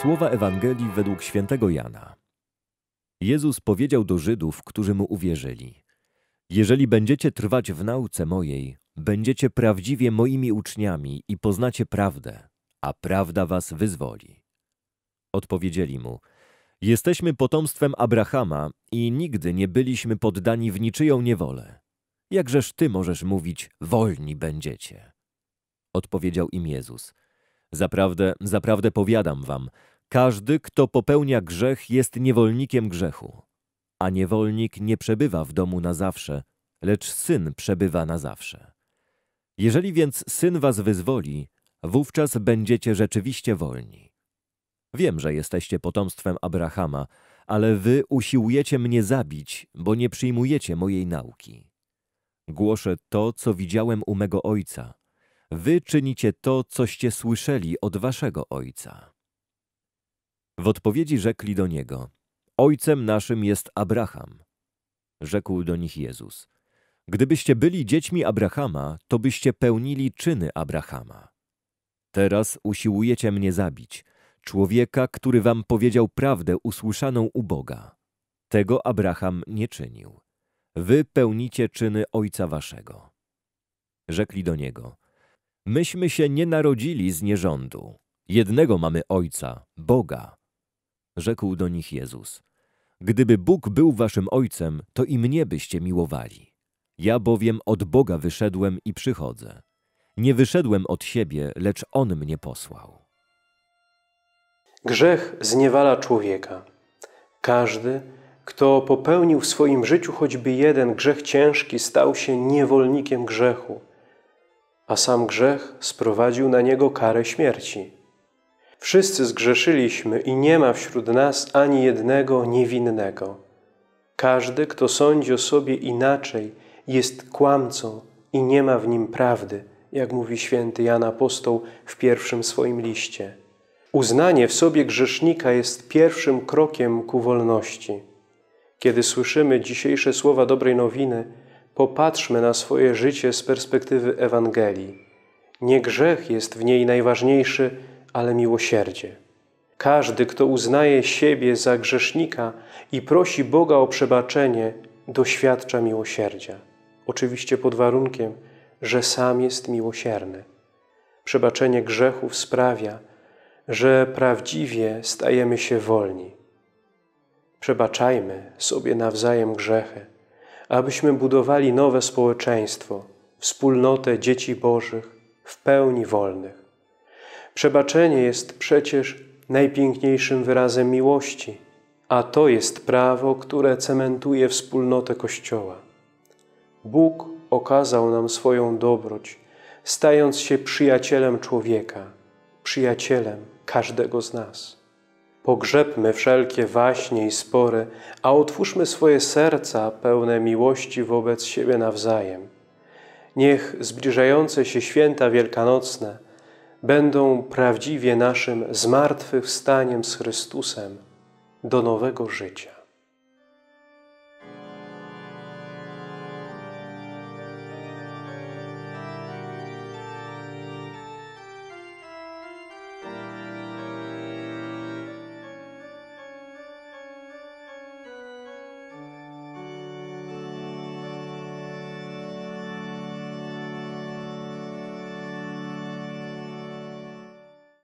Słowa Ewangelii według świętego Jana. Jezus powiedział do Żydów, którzy mu uwierzyli: Jeżeli będziecie trwać w nauce mojej, będziecie prawdziwie moimi uczniami i poznacie prawdę, a prawda was wyzwoli. Odpowiedzieli mu: Jesteśmy potomstwem Abrahama i nigdy nie byliśmy poddani w niczyją niewolę. Jakżeż ty możesz mówić: wolni będziecie? Odpowiedział im Jezus: Zaprawdę, zaprawdę powiadam wam, każdy, kto popełnia grzech, jest niewolnikiem grzechu. A niewolnik nie przebywa w domu na zawsze, lecz syn przebywa na zawsze. Jeżeli więc syn was wyzwoli, wówczas będziecie rzeczywiście wolni. Wiem, że jesteście potomstwem Abrahama, ale wy usiłujecie mnie zabić, bo nie przyjmujecie mojej nauki. Głoszę to, co widziałem u mego ojca. Wy czynicie to, coście słyszeli od waszego ojca. W odpowiedzi rzekli do niego: Ojcem naszym jest Abraham. Rzekł do nich Jezus: Gdybyście byli dziećmi Abrahama, to byście pełnili czyny Abrahama. Teraz usiłujecie mnie zabić, człowieka, który wam powiedział prawdę usłyszaną u Boga. Tego Abraham nie czynił. Wy pełnicie czyny ojca waszego. Rzekli do niego: Myśmy się nie narodzili z nierządu. Jednego mamy ojca, Boga. Rzekł do nich Jezus: Gdyby Bóg był waszym ojcem, to i mnie byście miłowali. Ja bowiem od Boga wyszedłem i przychodzę. Nie wyszedłem od siebie, lecz On mnie posłał. Grzech zniewala człowieka. Każdy, kto popełnił w swoim życiu choćby jeden grzech ciężki, stał się niewolnikiem grzechu, a sam grzech sprowadził na niego karę śmierci. Wszyscy zgrzeszyliśmy i nie ma wśród nas ani jednego niewinnego. Każdy, kto sądzi o sobie inaczej, jest kłamcą i nie ma w nim prawdy, jak mówi święty Jan Apostoł w pierwszym swoim liście. Uznanie w sobie grzesznika jest pierwszym krokiem ku wolności. Kiedy słyszymy dzisiejsze słowa dobrej nowiny, popatrzmy na swoje życie z perspektywy Ewangelii. Nie grzech jest w niej najważniejszy, ale miłosierdzie. Każdy, kto uznaje siebie za grzesznika i prosi Boga o przebaczenie, doświadcza miłosierdzia. Oczywiście pod warunkiem, że sam jest miłosierny. Przebaczenie grzechów sprawia, że prawdziwie stajemy się wolni. Przebaczajmy sobie nawzajem grzechy, abyśmy budowali nowe społeczeństwo, wspólnotę dzieci Bożych w pełni wolnych. Przebaczenie jest przecież najpiękniejszym wyrazem miłości, a to jest prawo, które cementuje wspólnotę Kościoła. Bóg okazał nam swoją dobroć, stając się przyjacielem człowieka, przyjacielem każdego z nas. Pogrzebmy wszelkie waśnie i spory, a otwórzmy swoje serca pełne miłości wobec siebie nawzajem. Niech zbliżające się święta wielkanocne będą prawdziwie naszym zmartwychwstaniem z Chrystusem do nowego życia.